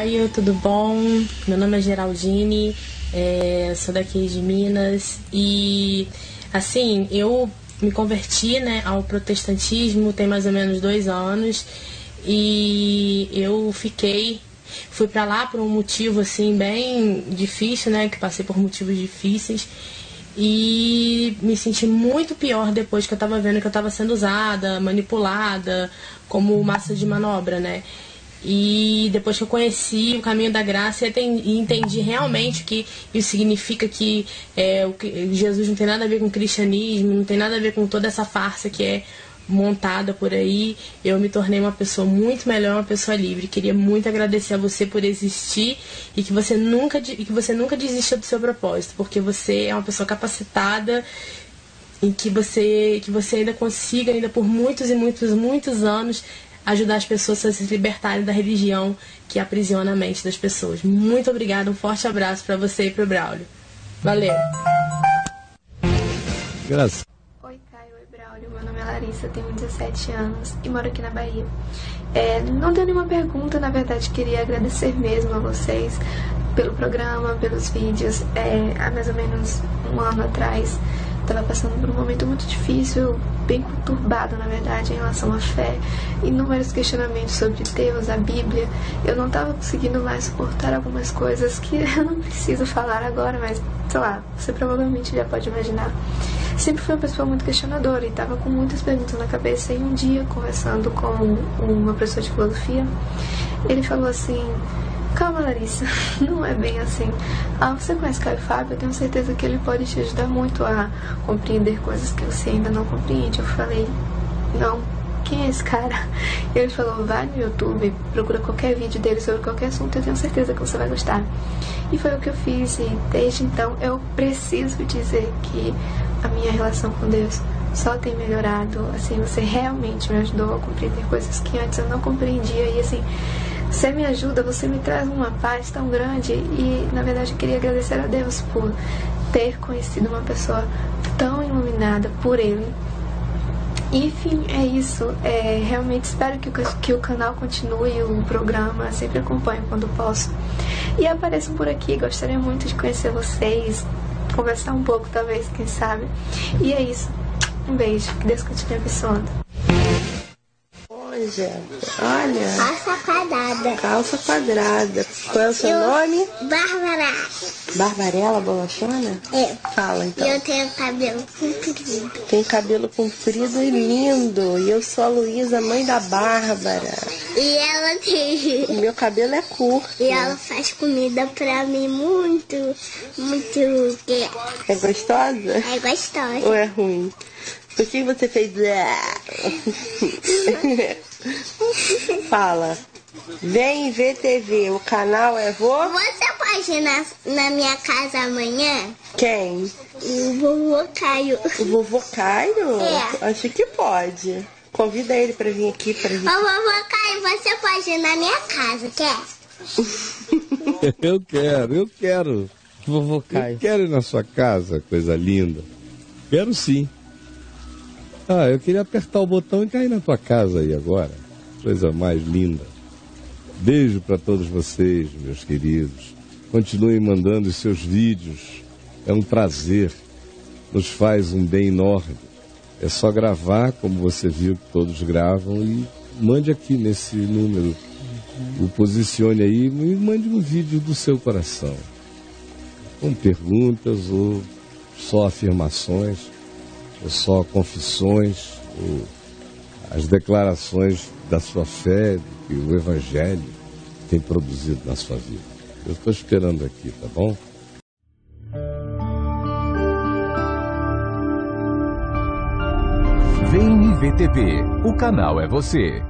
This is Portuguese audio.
Caio, tudo bom? Meu nome é Geraldine, é, sou daqui de Minas e assim, eu me converti né, ao protestantismo tem mais ou menos dois anos e eu fiquei fui para lá por um motivo assim bem difícil né que passei por motivos difíceis e me senti muito pior depois que eu estava vendo que eu estava sendo usada manipulada como massa de manobra né e depois que eu conheci o caminho da graça e entendi realmente que isso significa que, é, que Jesus não tem nada a ver com cristianismo, não tem nada a ver com toda essa farsa que é montada por aí, eu me tornei uma pessoa muito melhor, uma pessoa livre. Queria muito agradecer a você por existir e que você nunca, que você nunca desista do seu propósito, porque você é uma pessoa capacitada e que você, que você ainda consiga, ainda por muitos e muitos, muitos anos, ajudar as pessoas a se libertarem da religião que aprisiona a mente das pessoas. Muito obrigada, um forte abraço para você e para o Braulio. Valeu! Graças. Oi, Caio, oi, Braulio. Meu nome é Larissa, tenho 17 anos e moro aqui na Bahia. É, não tenho nenhuma pergunta, na verdade, queria agradecer mesmo a vocês pelo programa, pelos vídeos. É, há mais ou menos um ano atrás, estava passando por um momento muito difícil, bem conturbado, na verdade, em relação à fé, inúmeros questionamentos sobre Deus, a Bíblia. Eu não estava conseguindo mais suportar algumas coisas que eu não preciso falar agora, mas sei lá, você provavelmente já pode imaginar. Sempre fui uma pessoa muito questionadora e estava com muitas perguntas na cabeça. E um dia, conversando com uma professora de filosofia, ele falou assim: Calma, Larissa, não é bem assim. Ah, você conhece Caio Fábio? Eu tenho certeza que ele pode te ajudar muito a compreender coisas que você ainda não compreende. Eu falei, não, quem é esse cara? Ele falou, vai no YouTube, procura qualquer vídeo dele sobre qualquer assunto, eu tenho certeza que você vai gostar. E foi o que eu fiz, e desde então eu preciso dizer que a minha relação com Deus só tem melhorado. Assim, você realmente me ajudou a compreender coisas que antes eu não compreendia, e assim você me ajuda, você me traz uma paz tão grande e, na verdade, eu queria agradecer a Deus por ter conhecido uma pessoa tão iluminada por Ele. Enfim, é isso. É, realmente espero que, que o canal continue, o programa, sempre acompanho quando posso. E apareçam por aqui, gostaria muito de conhecer vocês, conversar um pouco, talvez, quem sabe. E é isso. Um beijo, que Deus continue abençoando. Olha. Calça quadrada. Calça quadrada. Qual é o seu eu, nome? Bárbara. Barbarela Bolachona? É. Fala então. Eu tenho cabelo comprido. Tem cabelo comprido e lindo. E eu sou a Luísa, mãe da Bárbara. E ela tem. O meu cabelo é curto. E ela faz comida pra mim muito, muito. É gostosa? É gostosa. Ou é ruim? Por que você fez. Fala. Vem ver TV, o canal é Vô. Você pode ir na, na minha casa amanhã? Quem? O vovô Caio. O vovô Caio? É. Acho que pode. Convida ele pra vir aqui pra gente. Ô vovô Caio, você pode ir na minha casa, quer? eu quero, eu quero. Vovô Caio. Eu quero ir na sua casa, coisa linda. Quero sim. Ah, eu queria apertar o botão e cair na tua casa aí agora. Coisa mais linda. Beijo para todos vocês, meus queridos. Continuem mandando os seus vídeos. É um prazer. Nos faz um bem enorme. É só gravar, como você viu que todos gravam, e mande aqui nesse número. O posicione aí e mande um vídeo do seu coração. Com perguntas ou só afirmações só confissões, ou as declarações da sua fé, que o Evangelho tem produzido na sua vida. Eu estou esperando aqui, tá bom? Vem IVTV, o canal é você.